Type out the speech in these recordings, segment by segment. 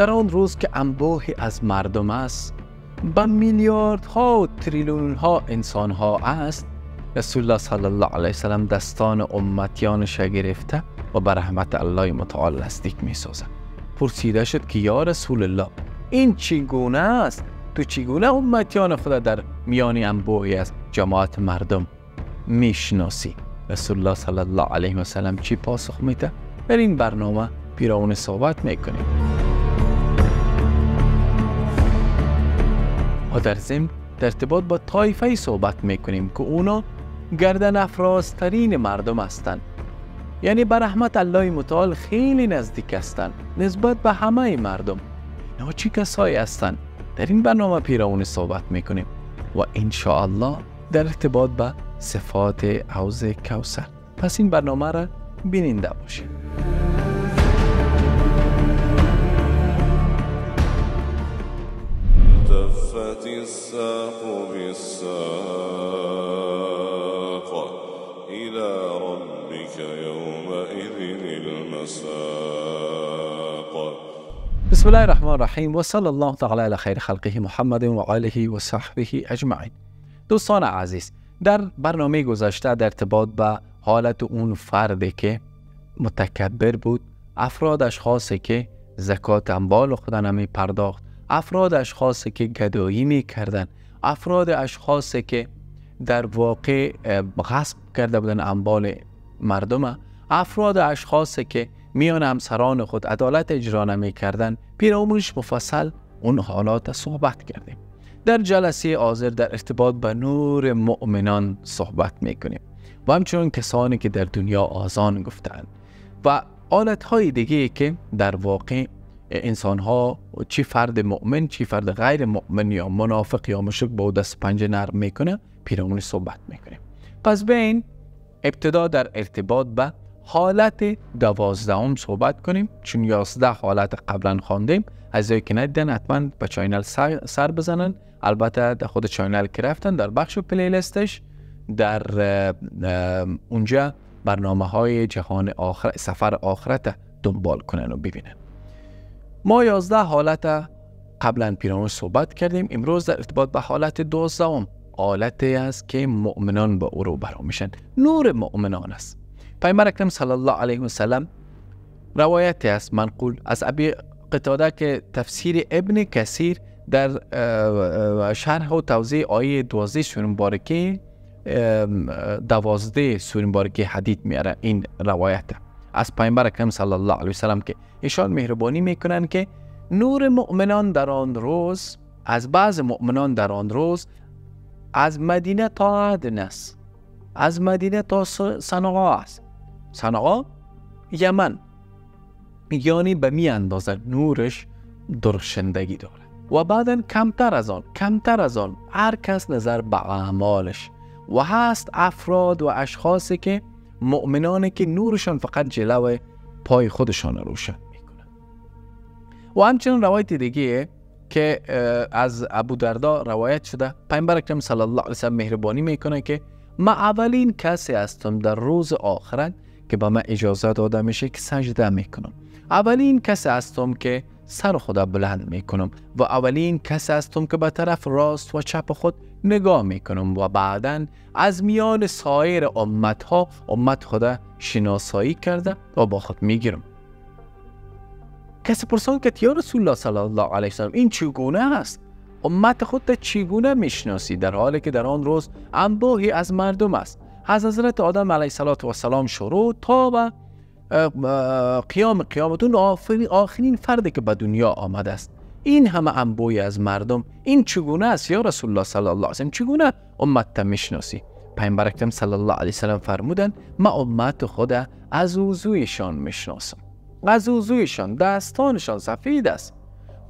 در آن روز که انبوهی از مردم است به میلیاردها و تریلیون ها انسان ها است رسول الله صلی الله علیه وسلم دستان امتیانش گرفته و به رحمت الله متعال نزدیک می سازد پرسیده شد که یا رسول الله این چگونه است؟ تو چگونه امتیان خدا در میان انبوهی از جماعت مردم می‌شناسی؟ رسول الله صلی الله علیه و چی پاسخ میده؟ در این برنامه پیرامون صحبت می‌کنیم. و در ضمن در ارتباط با طایفه صحبت می‌کنیم که اونا گردن افرازترین مردم هستند. یعنی به رحمت الله متعال خیلی نزدیک هستند نسبت به همه مردم. اینا چی کسایی هستند؟ در این برنامه پیرامون صحبت می‌کنیم و الله در ارتباط به صفات حوض کوسر پس این برنامه را بیننده باشید. الساق بالساق إلى ربك يومئذ المساق. بسم الله الرحمن الرحیم و صلی الله تعالی علی خیر خلقه محمد و آله و صحبه اجمعین دوستان عزیز در برنامه گذشته در ارتباط به حالت اون فردی که متکبر بود افراد اشخاصی که زکات اموال خود نمی پرداخت افراد اشخاصی که گدایی می کردن افراد اشخاصی که در واقع غصب کرده بودن اموال مردم. افراد اشخاصی که میان همسران خود عدالت اجرا نمی کردن پیرامونش مفصل اون حالات صحبت کردیم. در جلسه حاضر در ارتباط به نور مؤمنان صحبت می‌کنیم. و همچنین کسانی که در دنیا آزان گفتند و آلت های دیگه که در واقع انسان ها چی فرد مؤمن چی فرد غیر مؤمن یا منافق یا مشک با دست پنجه نرم می‌کنه پیرامون صحبت می‌کنیم پس بین ابتدا در ارتباط به حالت دوازدهم صحبت کنیم. چون یازده حالت قبلا خواندیم. از که ندیدن حتما به چاینل سر بزنن. البته در خود چاینل که رفتن در بخش پلیلستش. در اونجا برنامه های جهان آخر سفر آخرت دنبال کنن و ببینن. ما یازده حالت قبلا پیرامون صحبت کردیم. امروز در ارتباط به حالت دوازدهم. حالتی است که مؤمنان به او رو میشن. نور مؤمنان است. پیامبر اکرم صلی الله علیه و سلم روایتی است منقول از ابی قتاده که تفسیر ابن کثیر در شرح و توضیح آیه دوازده سوره مبارکه دوازده سوره مبارکه حدید میاره این روایت. از پیامبر اکرم صلی الله علیه وسلم که ایشان مهربانی می‌کنن که نور مؤمنان در آن روز از بعض مؤمنان در آن روز از مدینه تا عدن است. از مدینه تا صنعا است. صنعا یمن. یعنی به می اندازه نورش درشندگی داره و بعدا کمتر از آن کمتر از آن هر کس نظر به اعمالش. و هست افراد و اشخاصی که مؤمنانه که نورشان فقط جلو پای خودشان روشن. و همچنین روایت دیگه که از ابو دردا روایت شده. پیامبر اکرم صلی الله علیه وسلم مهربانی می‌کنه که ما اولین کسی هستم در روز آخرت که به ما اجازه داده میشه که سجده می‌کنم. اولین کسی هستم که سر خدا بلند می‌کنم و اولین کس هستم که به طرف راست و چپ خود نگاه می‌کنم و بعدا از میان سایر امت ها امت خدا شناسایی کرده و با خود می‌گیرم. کسی پرسان که یا رسول الله صلی الله علیه وسلم این چگونه است؟ امت خود چگونه می‌شناسی؟ در حالی که در آن روز انباهی از مردم است. از حضرت آدم علیه السلام شروع تا به قیام قیامتون آخرین فردی که به دنیا آمده است. این همه انبوی از مردم این چگونه است یا رسول الله صلی الله علیه و چگونه امت تا می‌شناسی؟ پیامبر اکرم صلی الله علیه وسلم فرمودن ما امت خود از وضویشان می‌شناسم. از وضویشان دستانشان سفید است.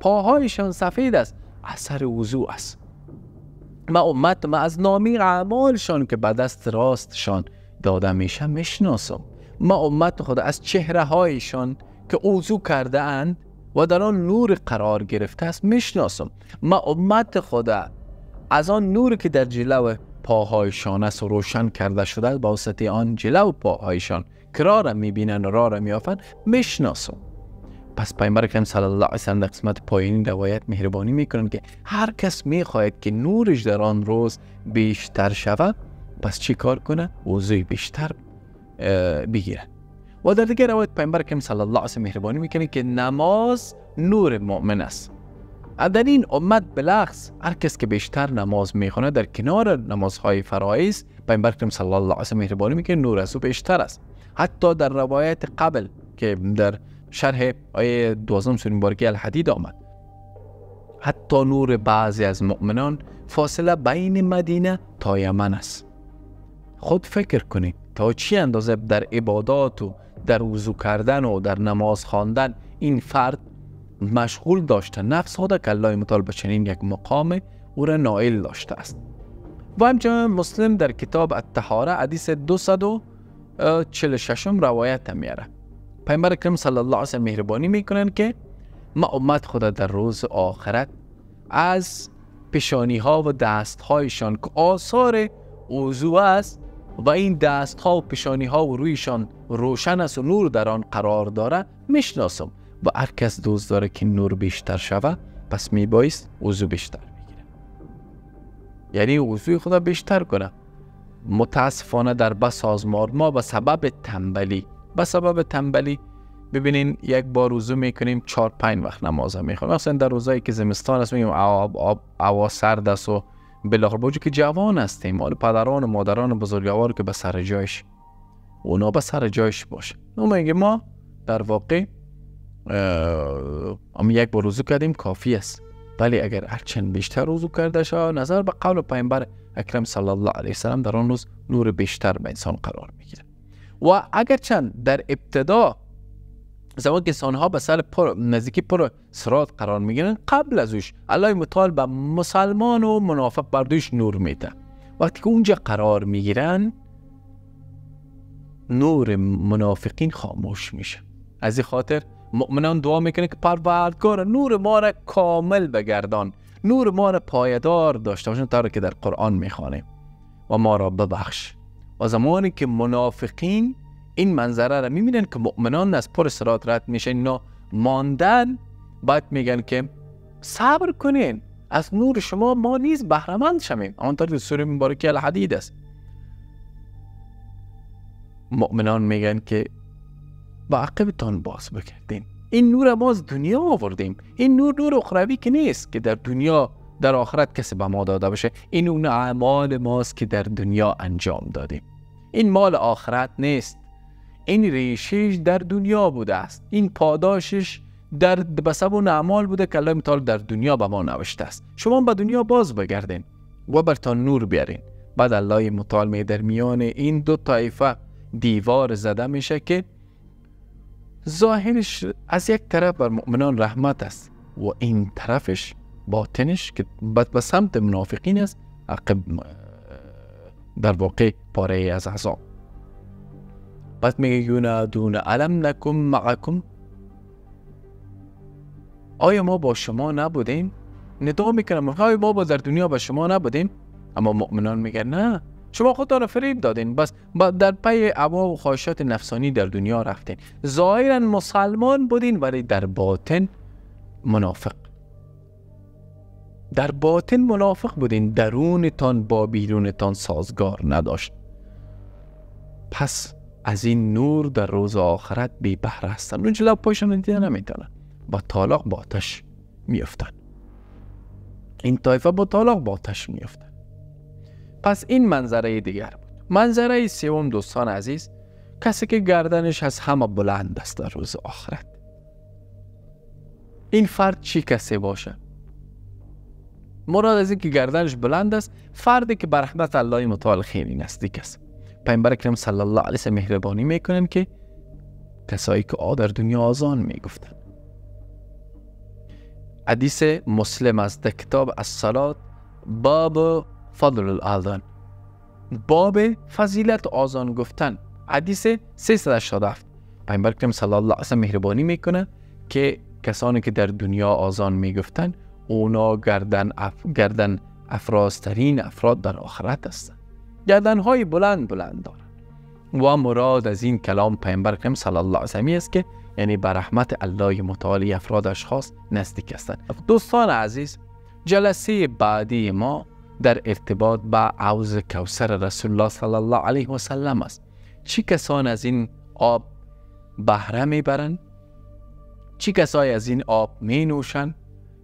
پاهایشان سفید است. اثر وضو است. ما امت ما از نامی اعمالشان که به دست راستشان داده میشه می‌شناسم. ما امت خدا از چهره هایشان که اوضو کرده اند و در آن نور قرار گرفته است می‌شناسم. ما امت خدا از آن نور که در جلو پاهایشان است و روشن کرده شده با واسطه آن جلو پاهایشان. کرار می‌بینن و را را میافن می‌شناسم پس پیامبر اکرم صلی الله علیه و در قسمت پایینی روایت مهربانی می‌کنند که هر کس می‌خواهد که نورش در آن روز بیشتر شود پس چی کار کنه؟ وضوی بیشتر بگیره. و در دیگر روایت پیامبر اکرم صلی الله علیه و مهربانی می‌کنه که نماز نور مؤمن است. در این امت بلخص هر کس که بیشتر نماز می‌خونه در کنار نمازهای فرایض پیامبر اکرم صلی الله علیه و مهربانی می‌کنه نور از او بیشتر است حتی در روایت قبل که در شرح آیه دوازم سوره مبارکه الحدید آمد حتی نور بعضی از مؤمنان فاصله بین مدینه تا یمن است خود فکر کنید تا چی اندازه در عبادات و در وضو کردن و در نماز خواندن این فرد مشغول داشته نفس خود الله متعال به چنین یک مقام او را نائل داشته است. و همچنین مسلم در کتاب التحاره حدیث 246 روایت میاره. پیامبر کریم صلی الله علیه و مهربانی می‌کنن که ما امت خدا در روز آخرت از پیشانی ها و دست هایشان که آثار وضوع است و این دست ها و پیشانی ها و رویشان روشن است و نور در آن قرار داره می‌شناسم. و هر کس دوست داره که نور بیشتر شوه پس میبایست وضو بیشتر بگیره. یعنی وضوی خدا بیشتر کنه. متاسفانه در بس آزمار ما به سبب تنبلی. به سبب تنبلی ببینین یک بار وضو می‌کنیم چهار پنج وقت نماز می‌خونیم. مثلا در روزایی که زمستان است میگیم آب آب هوا سرد است و بالاخره باجو که جوان هستیم مال پدران و مادران بزرگوار که به سر جایش اونا به سر جایش باشه. میگه ما در واقع اما یک بار روزو کردیم کافی است. ولی اگر هرچند بیشتر روزو کرده شد نظر به قول پیامبر اکرم صلی الله علیه وسلم در آن روز نور بیشتر به انسان قرار می‌گیره و اگرچند در ابتدا زمان که ها به سر پر نزدیکی پر سرات قرار می‌گیرن قبل از اوش الله متعال به مسلمان و منافق بردوش نور میده. وقتی که اونجا قرار می‌گیرن نور منافقین خاموش میشه. از این خاطر مؤمنان دعا می‌کنه که پروردگار نور ما را کامل بگردان. نور ما را پایدار داشته باشن طور که در قرآن می‌خوانیم و ما را ببخش. و زمانی که منافقین این منظره را می‌بینن که مؤمنان از پر سرات رد میشن اینا ماندن باید میگن که صبر کنین. از نور شما ما نیز بهرمند شویم. آنطور که سوره مبارکه الحدید است. مؤمنان میگن که با عقبتان باز بکردین. این نور ما از دنیا آوردیم. این نور نور اخروی که نیست که در دنیا در آخرت کسی به ما داده باشه. این اون اعمال ماست که در دنیا انجام دادیم. این مال آخرت نیست. این ریشش در دنیا بوده است. این پاداشش در بسب و اعمال بوده که الله متعال در دنیا به ما نوشته است. شما به دنیا باز بگردین و برتان نور بیارین. بعد الله متعال می در میان این دو طایفه دیوار زده میشه که ظاهرش از یک طرف بر مؤمنان رحمت است و این طرفش باطنش که به سمت منافقین است عقب در واقع پاره از عذاب. پس میگه یونادون علم نکم معکم. آیا ما با شما نبودیم؟ ندا می‌کنم. آیا ما با در دنیا با شما نبودیم؟ اما مؤمنان میگن نه. شما خود را فریب دادین. بس در پی عوا و خواهشات نفسانی در دنیا رفتین. ظاهرا مسلمان بودین ولی در باطن منافق. در باطن منافق بودین. درونتان با بیرونتان سازگار نداشت. پس از این نور در روز آخرت بی بهره هستن اون جلو پایشان دیده نمی‌تونن. با طلاق با آتش میفتن این طایفه با طلاق با آتش میفتن پس این منظره دیگر بود. منظره سوم دوستان عزیز کسی که گردنش از همه بلند است در روز آخرت. این فرد چی کسی باشه؟ مراد از اینکه گردنش بلند است فردی که بر رحمت الله متعال خیلی نزدیک است. پیامبر اکرم صلی الله علیه و مهربانی می‌کنن که کسایی که آ در دنیا آزان می‌گفتن حدیث مسلم از کتاب الصلات باب فضل الاذان باب فضیلت آزان گفتن. حدیث 367 پیامبر اکرم صلی الله علیه و مهربانی می‌کنه که کسانی که در دنیا آزان می‌گفتن اونا گردن اف... گردن افرازترین افراد در آخرت هستند گردن های بلند بلند دارن. و مراد از این کلام پیامبر کریم صلی الله علیه و است که یعنی به رحمت الله متعالی افراد اشخاص نزدیک هستند دوستان عزیز جلسه بعدی ما در ارتباط با عوض کوسر رسول الله صلی الله علیه و سلم است. چی کسان از این آب بهره می‌برند؟ چی کسای از این آب می نوشند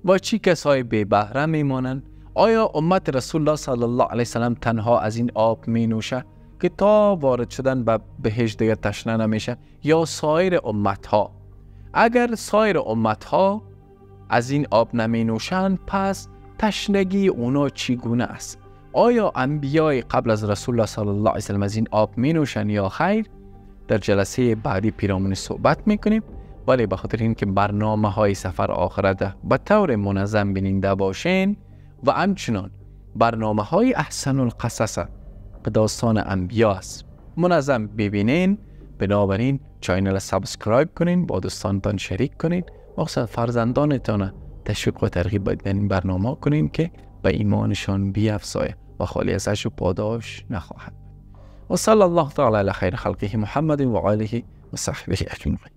و چی کسای بی بهره میمانند؟ آیا امت رسول الله صلی الله علیه وسلم تنها از این آب می نوشه که تا وارد شدن به بهش دیگه تشنه نمیشه؟ یا سایر امت ها اگر سایر امت ها از این آب نمی نوشند پس تشنگی اونا چگونه است؟ آیا انبیای قبل از رسول الله صلی الله علیه وسلم از این آب می نوشند یا خیر؟ در جلسه بعدی پیرامون صحبت می‌کنیم. ولی به خاطر اینکه برنامه های سفر آخرت به طور منظم بیننده باشین و همچنان برنامه های احسن القصص به داستان انبیا است منظم ببینین. بنابراین channel subscribe کنین با دوستانتان شریک کنین. مقصد فرزندانتان تشویق و ترغیب باید این برنامه کنین که به ایمانشان بیافزایه و خالی ازش و پاداش نخواهد. و صلی الله تعالی علی خیر خلقه محمد و آله و صحبه اجمعین.